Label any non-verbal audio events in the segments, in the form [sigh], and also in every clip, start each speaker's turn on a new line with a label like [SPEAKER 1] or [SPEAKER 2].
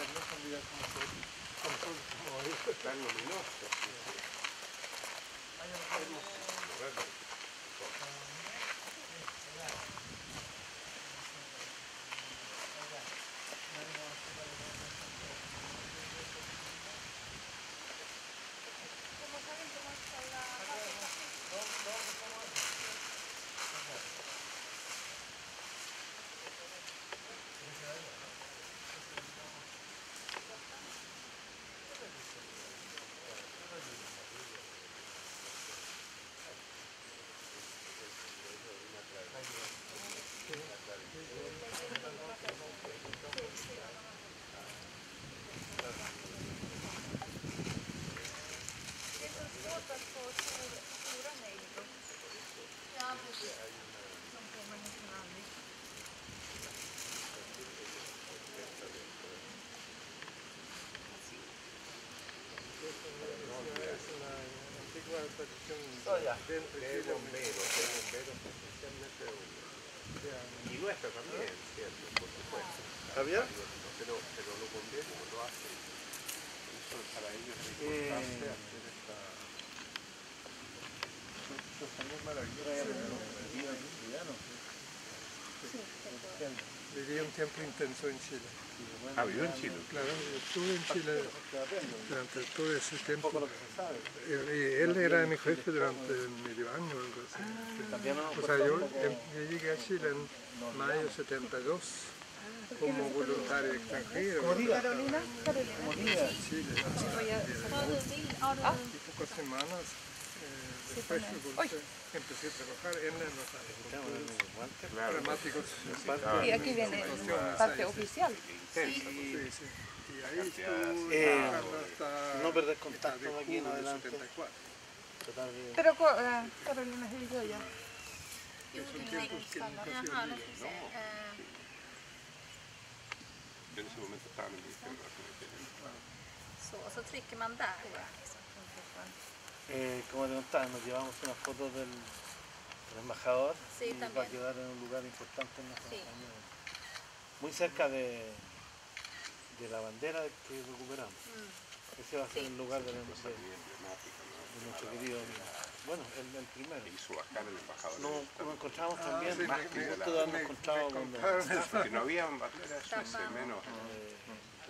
[SPEAKER 1] internet son como.
[SPEAKER 2] Soya.
[SPEAKER 1] dentro de
[SPEAKER 3] bomberos, de bomberos, especialmente de bomberos. Y nuestra también, ¿cierto? Por supuesto.
[SPEAKER 2] ¿Javier?
[SPEAKER 3] Pero, pero los bomberos lo hacen. Eso para ellos es
[SPEAKER 2] Eh,
[SPEAKER 3] importante hacer esta...
[SPEAKER 1] Los años maravillosos. Viví un tiempo intenso en Chile.
[SPEAKER 3] Ah, vivió en Chile.
[SPEAKER 1] Claro, yo estuve en Chile durante todo ese tiempo.
[SPEAKER 2] Sabe.
[SPEAKER 1] Y- él era mi jefe durante medio año o algo así. O sea, yo, em- yo llegué a Chile en mayo 72 como voluntario extranjero.
[SPEAKER 4] Carolina, Carolina.
[SPEAKER 1] Chile,
[SPEAKER 4] Voy a sacar-
[SPEAKER 1] y pocas semanas eh, después me volví- empecé a trabajar en los
[SPEAKER 3] Claro.
[SPEAKER 1] dramáticos.
[SPEAKER 4] Y aquí viene parte oficial.
[SPEAKER 1] Sí, sí. Y ahí estuve
[SPEAKER 2] Eh, no perder
[SPEAKER 1] mitad
[SPEAKER 2] contacto
[SPEAKER 1] de
[SPEAKER 2] de aquí en
[SPEAKER 1] julio de
[SPEAKER 2] adelante.
[SPEAKER 1] 74.
[SPEAKER 2] Tratar de-
[SPEAKER 4] Pero co- eh, ya.
[SPEAKER 3] En el.
[SPEAKER 5] Så, så man där.
[SPEAKER 2] Eh, como te contaba, nos llevamos una foto del, del embajador
[SPEAKER 5] Sí,
[SPEAKER 2] y va a
[SPEAKER 5] también.
[SPEAKER 2] quedar en un lugar importante en nuestra
[SPEAKER 5] Sí.
[SPEAKER 2] campaña. Muy cerca de, de la bandera que recuperamos. Ese va a ser
[SPEAKER 5] Sí.
[SPEAKER 2] el lugar de, de-
[SPEAKER 3] Cosa muy emblemática, ¿no?
[SPEAKER 2] de nuestro querido, bueno, el, el primero.
[SPEAKER 3] E hizo bajar el embajador.
[SPEAKER 2] No, nos encontramos también,
[SPEAKER 1] sí,
[SPEAKER 2] más
[SPEAKER 1] me-
[SPEAKER 2] que
[SPEAKER 1] me-
[SPEAKER 2] justo nos
[SPEAKER 1] me-
[SPEAKER 2] encontramos
[SPEAKER 1] me
[SPEAKER 2] cuando
[SPEAKER 1] contaron eso.
[SPEAKER 3] Porque no había bandera suecia, menos.
[SPEAKER 2] eh,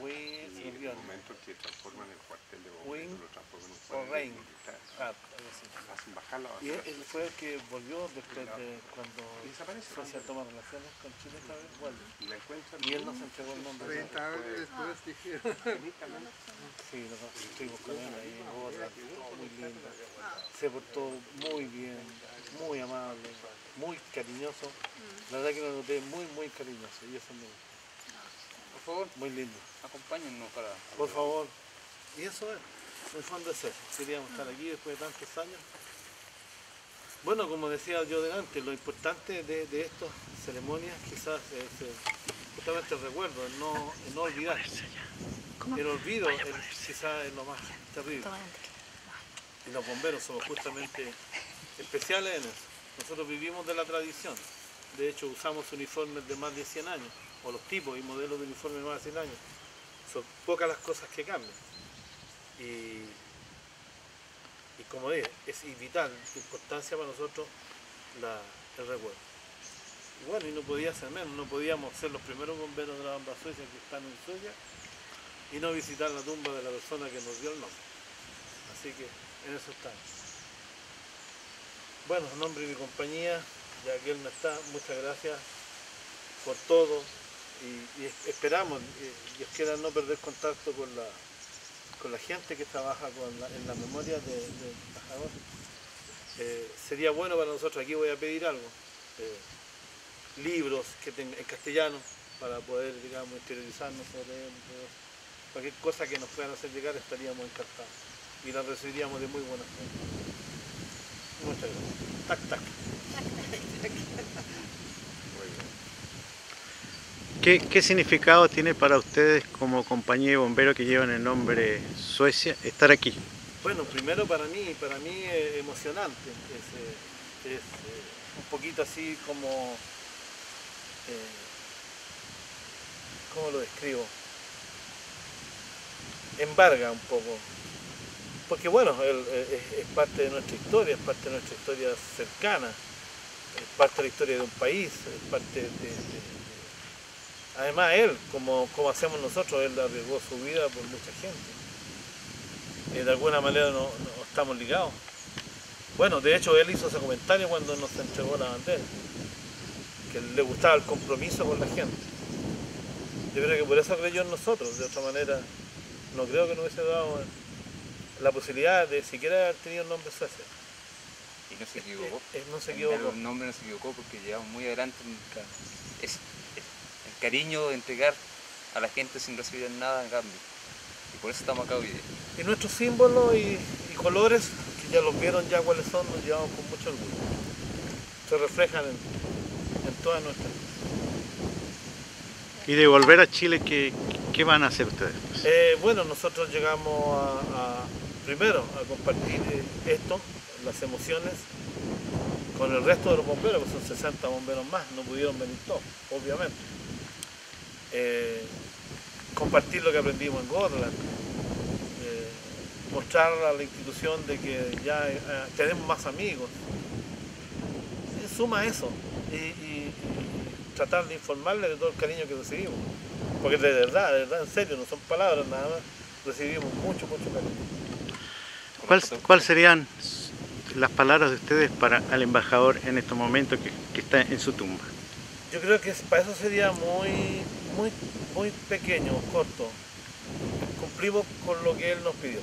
[SPEAKER 3] Y
[SPEAKER 2] se
[SPEAKER 3] en
[SPEAKER 2] olvidó,
[SPEAKER 3] el momento que transforman el cuartel de
[SPEAKER 2] Wing
[SPEAKER 3] bomberos, lo transforman en un
[SPEAKER 2] o
[SPEAKER 3] cuartel
[SPEAKER 2] Rein.
[SPEAKER 3] militar.
[SPEAKER 2] ah, algo así.
[SPEAKER 3] Hacen bajar la
[SPEAKER 2] Y
[SPEAKER 3] bandera.
[SPEAKER 2] él, él fue el que volvió después de cuando
[SPEAKER 3] Y.
[SPEAKER 2] Suecia toma relaciones con Chile esta vez, vuelve.
[SPEAKER 3] Y la.
[SPEAKER 2] Y él nos entregó el nombre.
[SPEAKER 1] 30 años después dijeron,
[SPEAKER 2] Sí, nosotros estuvimos con él ahí en Bogotá, muy lindo. Se portó muy bien, muy amable, muy cariñoso. La verdad que lo noté muy, muy cariñoso y eso me gusta.
[SPEAKER 6] Por favor,
[SPEAKER 2] Muy lindo.
[SPEAKER 6] acompáñennos para...
[SPEAKER 2] Por favor. Y eso es, el fondo es eso. Queríamos estar aquí después de tantos años. Bueno, como decía yo delante, lo importante de, de estas ceremonias quizás es eh, justamente el recuerdo, el no, el no olvidar. El olvido el- quizás es lo más terrible. Y los bomberos somos justamente especiales en eso. Nosotros vivimos de la tradición. De hecho, usamos uniformes de más de 100 años, o los tipos y modelos de uniformes de más de 100 años. Son pocas las cosas que cambian. Y, y como dije, es vital, de importancia para nosotros el recuerdo. Y bueno, y no podía ser menos, no podíamos ser los primeros bomberos de la bamba suecia que están en Suecia y no visitar la tumba de la persona que nos dio el nombre. Así que en eso estamos. Bueno, en nombre de mi compañía, ya que él no está, muchas gracias por todo y, y es- esperamos, eh, Dios quiera no perder contacto con la, con la gente que trabaja con la- en la memoria de- del embajador. Eh, sería bueno para nosotros, aquí voy a pedir algo, eh, libros que en castellano para poder, digamos, interiorizarnos sobre él. Cualquier cosa que nos puedan hacer llegar estaríamos encantados y la recibiríamos de muy buena forma. Muchas gracias. Tac, tac. [laughs] [laughs]
[SPEAKER 7] ¿Qué, significado tiene para ustedes como compañía de bomberos que llevan el nombre Suecia estar aquí?
[SPEAKER 2] Bueno, primero para mí, para mí es emocionante. Es, eh, eh, un poquito así como, eh, ¿cómo lo describo? embarga un poco. Porque bueno, es, parte de nuestra historia, es parte de nuestra historia cercana, es parte de la historia de un país, es parte de- Además él, como, como hacemos nosotros, él arriesgó su vida por mucha gente. Eh, de alguna manera no, no estamos ligados. Bueno, de hecho él hizo ese comentario cuando nos entregó la bandera, que le gustaba el compromiso con la gente. Yo creo que por eso creyó en nosotros, de otra manera no creo que nos hubiese dado la posibilidad de siquiera haber tenido el nombre Suecia.
[SPEAKER 6] Y no se equivocó.
[SPEAKER 2] Eh, eh, no se
[SPEAKER 6] El-
[SPEAKER 2] equivocó.
[SPEAKER 6] El nombre no se equivocó porque llevamos muy adelante en- es, cariño de entregar a la gente sin recibir nada en cambio. Y por eso estamos acá hoy día.
[SPEAKER 2] Y nuestros símbolos y, y colores, que ya los vieron ya cuáles son, los llevamos con mucho orgullo. Se reflejan en, en todas nuestras...
[SPEAKER 7] Y de volver a Chile, ¿qué, qué van a hacer ustedes?
[SPEAKER 2] Eh, bueno, nosotros llegamos a, a- primero a compartir eh, esto, las emociones, con el resto de los bomberos, que son 60 bomberos más, no pudieron venir todos, obviamente. Eh, compartir lo que aprendimos en Gotland, eh, mostrar a la institución de que ya eh, tenemos más amigos. Suma eso y, y- y tratar de informarles de todo el cariño que recibimos. Porque de verdad, de verdad, en serio, no son palabras nada más, recibimos mucho, mucho cariño.
[SPEAKER 7] ¿Cuál- ¿Cuáles serían las palabras de ustedes para el embajador en estos momentos que, que está en su tumba?
[SPEAKER 2] Yo creo que para eso sería muy, muy, muy pequeño, corto. Cumplimos con lo que él nos pidió.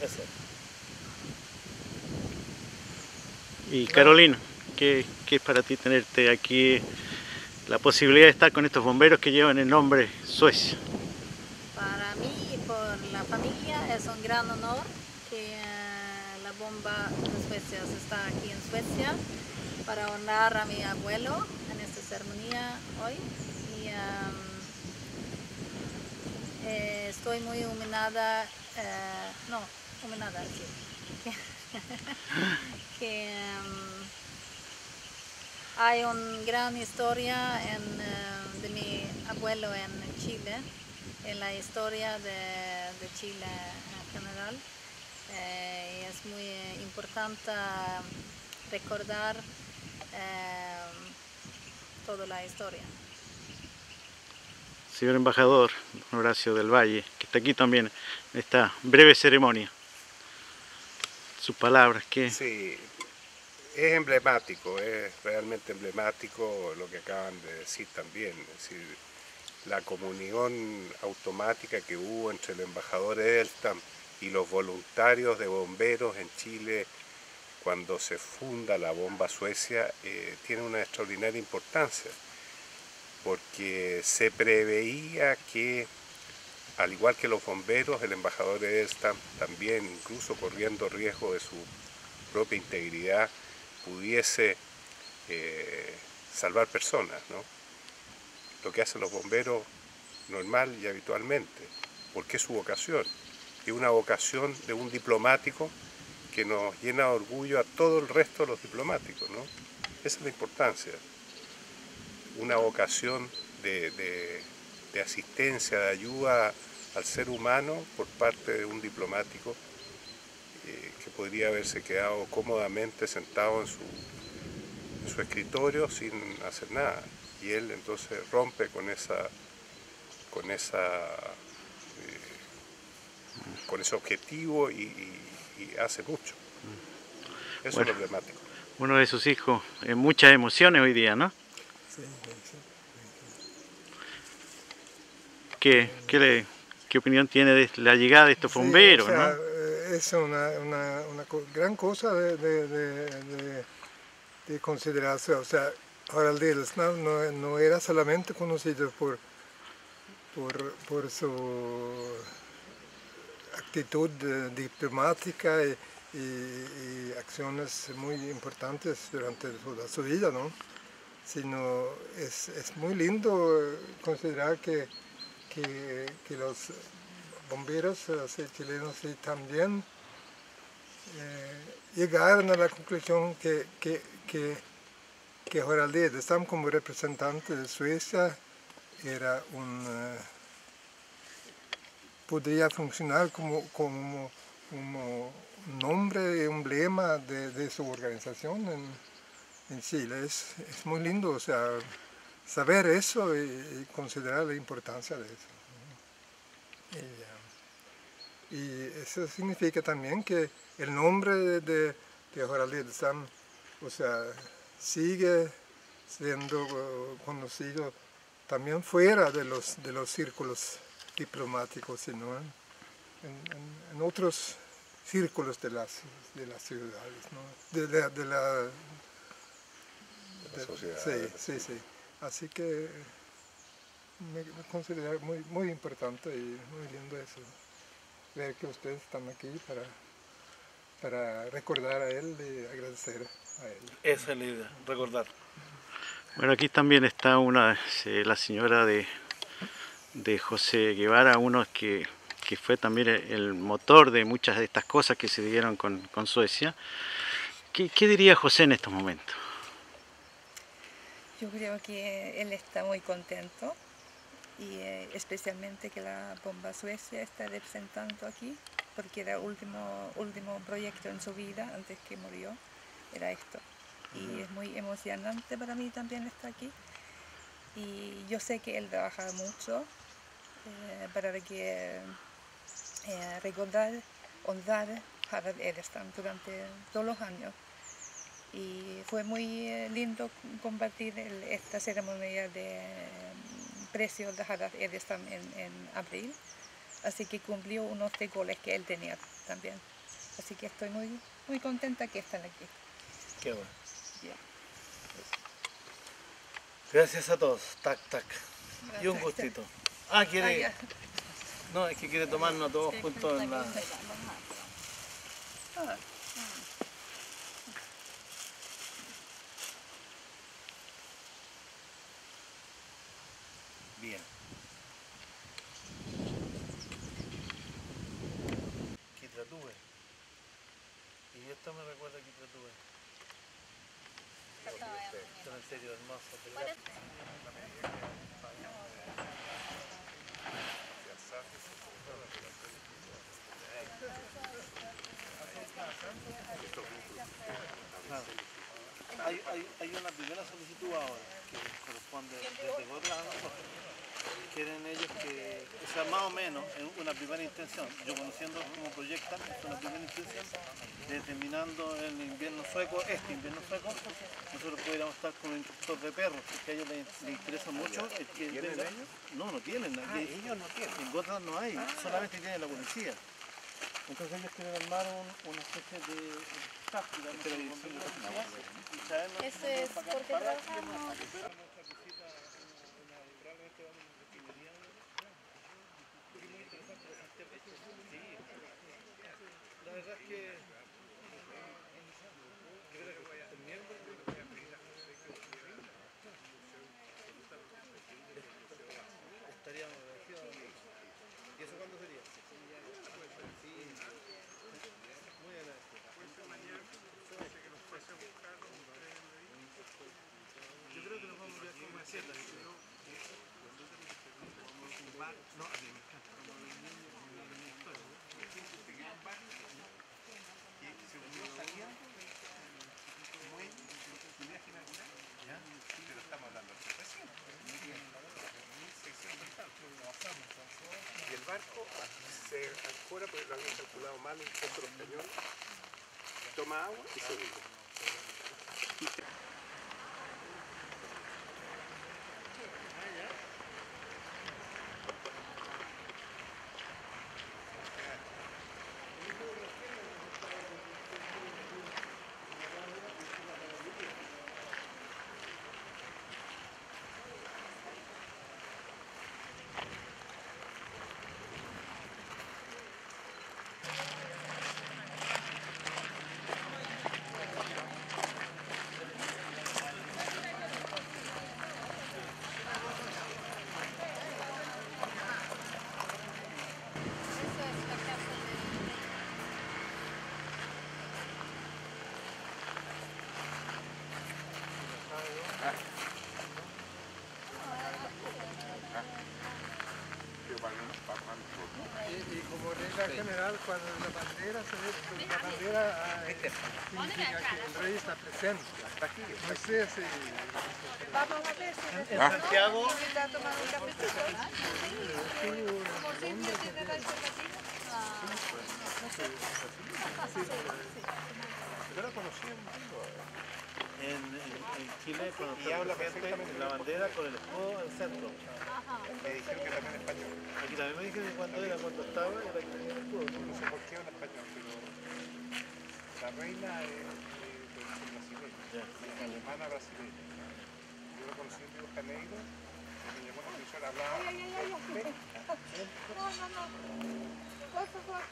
[SPEAKER 2] Eso.
[SPEAKER 7] Y Carolina, ¿qué, qué es para ti tenerte aquí, la posibilidad de estar con estos bomberos que llevan el nombre Suecia?
[SPEAKER 5] Para mí y por la familia es un gran honor que eh, la bomba de Suecia está aquí en Suecia para honrar a mi abuelo en esta ceremonia hoy. Em, eh, estoy muy humillada, eh, no, humillada, sí. [laughs] que em, hay una gran historia en, eh, de mi abuelo en Chile, en la historia de, de Chile en general. Es muy importante recordar eh, toda la historia.
[SPEAKER 7] Señor embajador Horacio del Valle, que está aquí también en esta breve ceremonia. Sus palabras, ¿qué?
[SPEAKER 3] Sí, es emblemático, es realmente emblemático lo que acaban de decir también. Es decir, la comunión automática que hubo entre el embajador Edelstein y los voluntarios de bomberos en Chile cuando se funda la bomba Suecia eh, tiene una extraordinaria importancia porque se preveía que al igual que los bomberos, el embajador Edelstein también, incluso corriendo riesgo de su propia integridad, pudiese eh, salvar personas, ¿no? Lo que hacen los bomberos normal y habitualmente, porque es su vocación, y una vocación de un diplomático que nos llena de orgullo a todo el resto de los diplomáticos, ¿no? Esa es la importancia, una vocación de, de- de asistencia, de ayuda al ser humano por parte de un diplomático eh, que podría haberse quedado cómodamente sentado en su, en su escritorio sin hacer nada. Y él entonces rompe con esa con esa eh, con ese objetivo y, y- y hace mucho. Eso
[SPEAKER 7] Bueno.
[SPEAKER 3] es lo emblemático.
[SPEAKER 7] Uno de sus hijos, en muchas emociones hoy día, ¿no?
[SPEAKER 1] Sí, sí.
[SPEAKER 7] ¿Qué, qué, le- qué opinión tiene de la llegada de estos
[SPEAKER 1] Sí,
[SPEAKER 7] bomberos,
[SPEAKER 1] o sea,
[SPEAKER 7] ¿no?
[SPEAKER 1] eh, Es una, una, gran cosa de, de, de, de- de considerarse. O sea, Harald Edelstein no, no era solamente conocido por, por, por su actitud eh, diplomática y, y- y acciones muy importantes durante toda su vida, ¿no? Sino es, es muy lindo eh, considerar que, que, que los bomberos eh, chilenos sí, también eh, llegaron a la conclusión que, que, que, que como representante de Suecia era un, podría funcionar como, como, como nombre, emblema de, su organización en Chile. Es, es, muy lindo, o sea, saber eso y, considerar la importancia de eso. Y, y, eso significa también que el nombre de, de, Harald Sam, o sea, sigue siendo conocido también fuera de los, de los círculos diplomáticos, sino en otros círculos de las, de las ciudades, ¿no? de, de, de la,
[SPEAKER 3] La sociedad.
[SPEAKER 1] Sí, sí, sí. Así que me, considero muy, muy importante y muy lindo eso. Ver que ustedes están aquí para, para recordar a él y agradecer a él.
[SPEAKER 2] Esa es la idea, recordar.
[SPEAKER 7] Bueno, aquí también está una, eh, la señora de, de José Guevara, uno que, que fue también el, el motor de muchas de estas cosas que se dieron con, con Suecia. ¿Qué, ¿Qué diría José en estos momentos?
[SPEAKER 8] Yo creo que él está muy contento y eh, especialmente que la bomba Suecia está representando aquí, porque era el último, último proyecto en su vida antes que murió, era esto. Y es muy emocionante para mí también estar aquí. Y yo sé que él trabaja mucho eh, para que eh, recordar, honrar Harald Edelstam durante todos los años y fue muy eh, lindo compartir el- esta ceremonia de mm, precio de Harald Edelstam en, en abril, así que cumplió unos de goles que él tenía también. Así que estoy muy, muy contenta que están aquí.
[SPEAKER 2] Qué bueno. Gracias a todos. Tac, tac. Y un gustito. Ah,
[SPEAKER 8] Ah,
[SPEAKER 2] quiere.
[SPEAKER 8] ya.
[SPEAKER 2] No, es que quiere tomarnos todos juntos en la. Bien. Quitratube. Y esto me recuerda a Quitratube. Esto en serio hermoso. Claro. Hay, hay, hay una primera solicitud ahora que corresponde desde Gotland a nosotros. Quieren ellos que, o sea, más o menos, en una primera intención, yo conociendo cómo proyectan, es una primera intención, determinando el invierno sueco, este invierno sueco, nosotros podríamos estar con un instructor de perros, porque a ellos les, les interesa mucho el que
[SPEAKER 3] ¿Tienen
[SPEAKER 2] venga-
[SPEAKER 3] ellos?
[SPEAKER 2] No, no tienen. aquí-
[SPEAKER 3] ellos no tienen.
[SPEAKER 2] en Gotland no hay, solamente tiene la policía. Entonces ellos quieren armar un- una especie de
[SPEAKER 5] Eso es porque trabajamos.
[SPEAKER 2] La verdad es que estaríamos agradecidos. ¿Y eso cuándo sería? Sí, muy agradecido. Yo creo que nos vamos a enviar como maceta. No, a mí me encanta. Como los niños, como la niña historia.
[SPEAKER 3] Pero estamos hablando de recién. Y el barco se ancora, porque lo habían calculado mal, un poco los cañones, toma agua y se hunde.
[SPEAKER 1] General, cuando la bandera se ve, la bandera ah, eh, significa que el rey está presente. No sé si...
[SPEAKER 4] Vamos a ver si
[SPEAKER 2] En Santiago,
[SPEAKER 4] invita a tomar un cafecito. Como siempre tiene la alternativa.
[SPEAKER 3] Yo la conocí en
[SPEAKER 2] en, en- en Chile, cuando está la gente, la bandera con el escudo al centro.
[SPEAKER 3] Me dijeron que también español.
[SPEAKER 2] Aquí también me dijeron que cuando era, cuando estaba, era que tenía el escudo.
[SPEAKER 3] No sé por qué en español, pero la reina es
[SPEAKER 2] Ya.
[SPEAKER 3] es alemana brasileña. Yo la conocí en Río Janeiro, y me llamó la atención, hablaba
[SPEAKER 4] No, no, no. Por favor.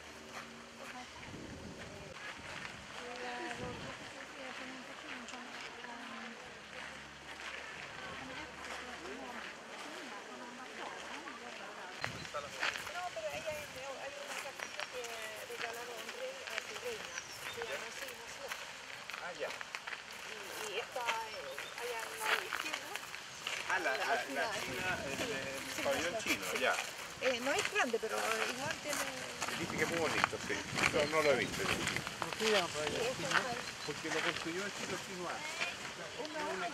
[SPEAKER 4] No, pero ella envió, hay una cartita que regalaron un rey a su reina. Se llama así, no sé.
[SPEAKER 3] Ah, ya.
[SPEAKER 4] Y, y está eh, allá en la izquierda.
[SPEAKER 3] Ah, la, la, la
[SPEAKER 4] China,
[SPEAKER 3] el,
[SPEAKER 4] Sí,
[SPEAKER 3] pabellón chino, ya.
[SPEAKER 4] Eh, no es grande, pero igual tiene...
[SPEAKER 3] Dice que es muy bonito, sí. Yo no lo he visto.
[SPEAKER 2] ¿Por qué llaman allá?
[SPEAKER 4] Esta es
[SPEAKER 3] Porque lo construyó el chino chinoa.
[SPEAKER 4] una hoja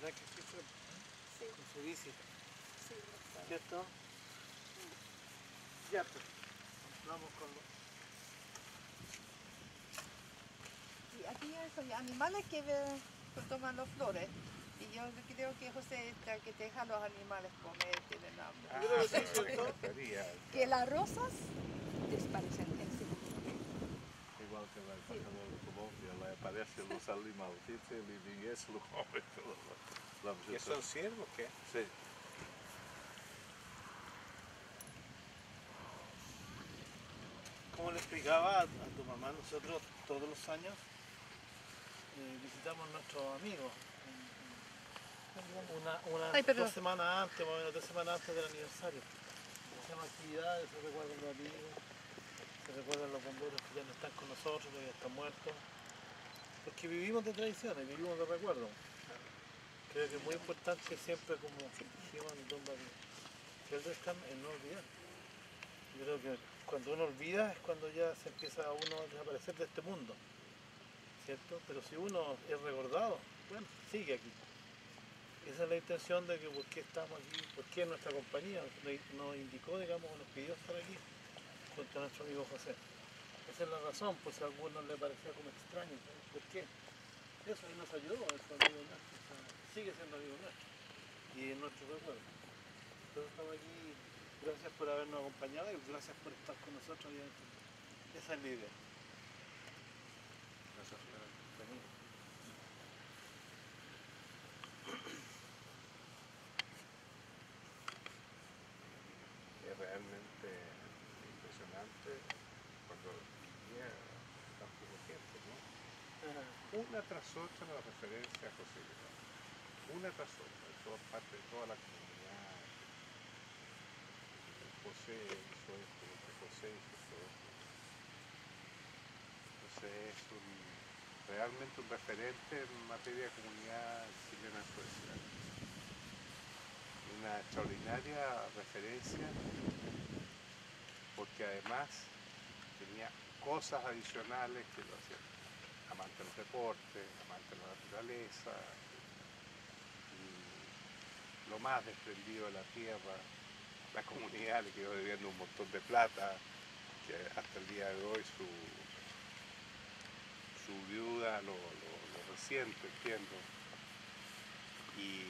[SPEAKER 2] ¿Verdad que sí fue? Con su bici. ¿Cierto? Ya, pues. Vamos con los...
[SPEAKER 4] Y aquí hay animales que toman las flores. Y yo creo que José está que deja a los animales comer, tienen hambre.
[SPEAKER 3] Ah,
[SPEAKER 2] sí,
[SPEAKER 3] sí.
[SPEAKER 4] Que las rosas desaparecen
[SPEAKER 9] que embajador de Colombia, le aparecen los come. pero la- la
[SPEAKER 3] ¿Y son ciervos qué?
[SPEAKER 9] Sí.
[SPEAKER 2] Como le explicaba a, a tu mamá, nosotros todos los años eh, visitamos a nuestros amigos. Una, una-
[SPEAKER 4] Ay,
[SPEAKER 2] dos semanas antes, más o menos tres semanas antes del aniversario. Hacemos actividades, se recuerdan los amigos, recuerdan los bomberos que ya no están con nosotros, que ya están muertos. Porque vivimos de tradiciones, vivimos de recuerdos. Creo que es muy importante siempre, como dijimos en Don que el no olvidar. Yo creo que cuando uno olvida es cuando ya se empieza a uno a desaparecer de este mundo, ¿cierto? Pero si uno es recordado, bueno, sigue aquí. Esa es la intención de que por qué estamos aquí, por qué nuestra compañía nos indicó, digamos, nos pidió estar aquí junto a nuestro amigo José. Esa es la razón, pues a algunos le parecía como extraño. ¿por qué? Eso ahí nos ayudó, es amigo nuestro, o sea, sigue siendo amigo nuestro y en nuestro recuerdo. Entonces estamos aquí, gracias por habernos acompañado y gracias por estar con nosotros. y Esa es la idea. Gracias por venir.
[SPEAKER 3] Es realmente impresionante cuando vivía tan poco tiempo, ¿no? Una tras otra la referencia a José Guevara. Una tras otra, de toda parte de toda la comunidad. José hizo esto, José hizo esto. Es realmente un referente en materia de comunidad chilena en Suecia. Una extraordinaria referencia porque además tenía cosas adicionales que lo hacían amante de los deportes, amante de la naturaleza, lo más desprendido de la tierra, la comunidad le quedó debiendo un montón de plata, que hasta el día de hoy su, su viuda lo, lo, lo resiente, entiendo, y,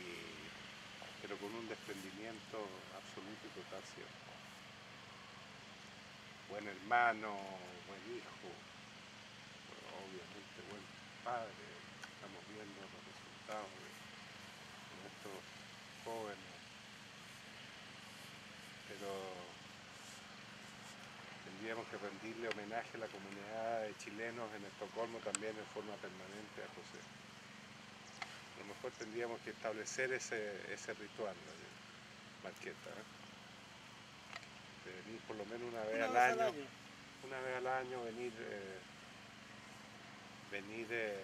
[SPEAKER 3] pero con un desprendimiento absoluto y total siempre. Buen hermano, buen hijo, estamos viendo los resultados de, de estos jóvenes, pero tendríamos que rendirle homenaje a la comunidad de chilenos en Estocolmo también en forma permanente a José. A lo mejor tendríamos que establecer ese, ese ritual, ¿no? Marqueta, ¿eh? de venir por lo menos una vez,
[SPEAKER 2] Una
[SPEAKER 3] al,
[SPEAKER 2] vez al
[SPEAKER 3] año,
[SPEAKER 2] año.
[SPEAKER 3] una vez al año venir eh, venir eh,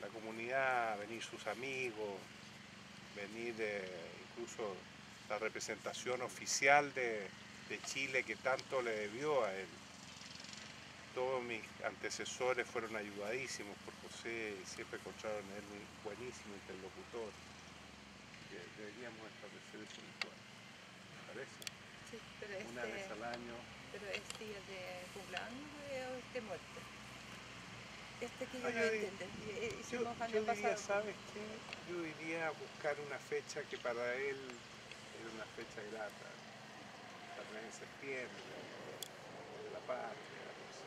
[SPEAKER 3] la comunidad, venir sus amigos, venir eh, incluso la representación oficial de, de Chile que tanto le debió a él. Todos mis antecesores fueron ayudadísimos por José y siempre encontraron en él un buenísimo interlocutor. Deberíamos establecer ese ritual. ¿Me parece?
[SPEAKER 4] Sí, pero
[SPEAKER 3] Una vez
[SPEAKER 4] este,
[SPEAKER 3] al año.
[SPEAKER 4] pero es día de cumpleaños o es de muerte. Este que yo no
[SPEAKER 3] yo
[SPEAKER 4] y- y-
[SPEAKER 3] Yo, yo diría. ¿sabes qué? Yo diría buscar una fecha que para él era una fecha grata. Tal vez en septiembre, de la patria. no sé.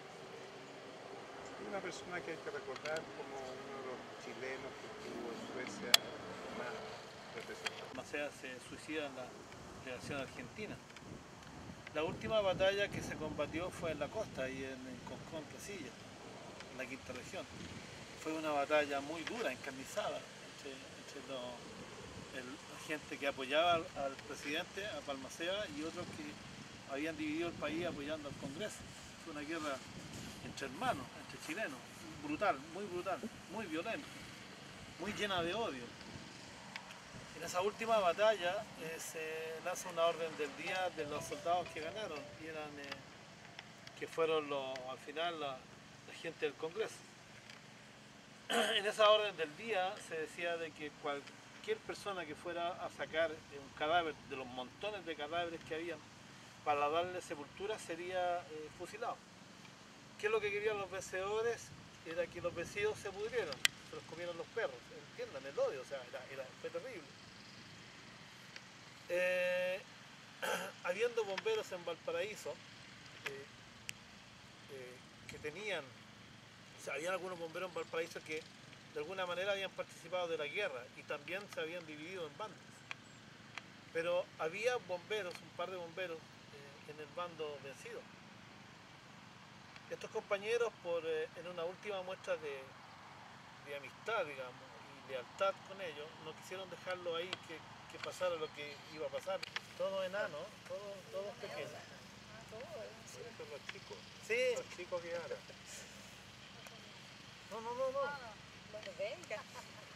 [SPEAKER 3] Es una persona que hay que recordar como uno de los chilenos que estuvo en Suecia más representativos.
[SPEAKER 2] Macea se suicida en la delegación argentina. La última batalla que se combatió fue en la costa, ahí en, en Concón, Casilla, la quinta región. Fue una batalla muy dura, encarnizada, entre, el- la gente que apoyaba al, presidente, a Palmacea, y otros que habían dividido el país apoyando al Congreso. Fue una guerra entre hermanos, entre chilenos, brutal, muy brutal, muy violenta, muy llena de odio. En esa última batalla eh, se lanza una orden del día de los soldados que ganaron y eran eh, que fueron los, al final la gente del Congreso. [clears throat] En esa orden del día se decía de que cualquier persona que fuera a sacar un cadáver de los montones de cadáveres que habían para darle sepultura sería eh, fusilado. ¿Qué es lo que querían los vencedores? Era que los vencidos se pudrieran, se los comieran los perros. Entiendan el odio, o sea, era, fue terrible. Eh, [clears throat] habiendo bomberos en Valparaíso eh, que tenían, habían algunos bomberos en Valparaíso que de alguna manera habían participado de la guerra y también se habían dividido en bandas. Pero había bomberos, un par de bomberos eh, en el bando vencido. Estos compañeros, por, eh, en una última muestra de, de amistad, digamos, y lealtad con ellos, no quisieron dejarlo ahí que, que pasara lo que iba a pasar. Todo enano, todo, todos pequeños.
[SPEAKER 3] Estos los chicos,
[SPEAKER 2] Sí,
[SPEAKER 3] los chicos que ahora.
[SPEAKER 2] No, no, no, no,
[SPEAKER 4] Bueno, venga,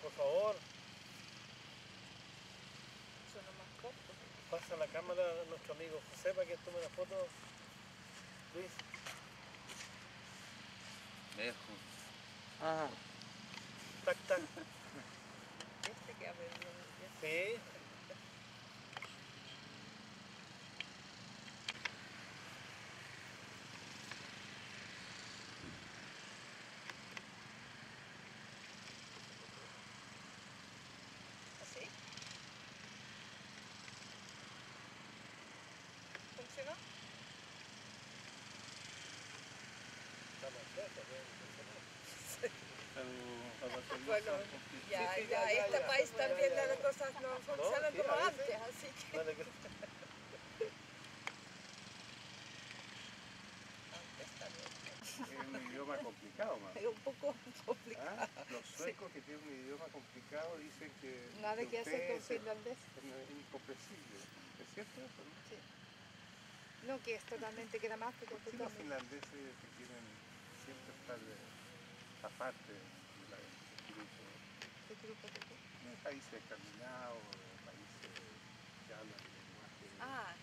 [SPEAKER 2] por favor,
[SPEAKER 4] son los más cortos.
[SPEAKER 2] pasa la cámara a nuestro amigo José para que tome una foto. Luis.
[SPEAKER 6] Lejos.
[SPEAKER 2] Ah. Tac, tac.
[SPEAKER 4] Este que abre bien.
[SPEAKER 2] Sí.
[SPEAKER 4] ¿Así? ¿Funcionó?
[SPEAKER 2] Estamos cerca, ¿eh? El-
[SPEAKER 4] Bueno, ya,
[SPEAKER 2] Sí, sí,
[SPEAKER 4] ya, este
[SPEAKER 2] ya.
[SPEAKER 4] país también las cosas no funcionan
[SPEAKER 2] sí,
[SPEAKER 4] como antes, así que.
[SPEAKER 3] Es un idioma complicado, más.
[SPEAKER 4] Es un poco complicado.
[SPEAKER 3] ¿Ah? Los suecos que tienen un idioma complicado dicen que,
[SPEAKER 4] Nada que hacer con
[SPEAKER 3] es-
[SPEAKER 4] finlandés.
[SPEAKER 3] es incomprensible. ¿Es cierto eso? no?
[SPEAKER 4] Sí. No, que es totalmente gramático,
[SPEAKER 3] ¿Por qué los finlandeses que quieren siempre estar esta parte de de
[SPEAKER 4] grupo. ¿Qué grupo este? de
[SPEAKER 3] qué? De países caminados, países que
[SPEAKER 4] ah.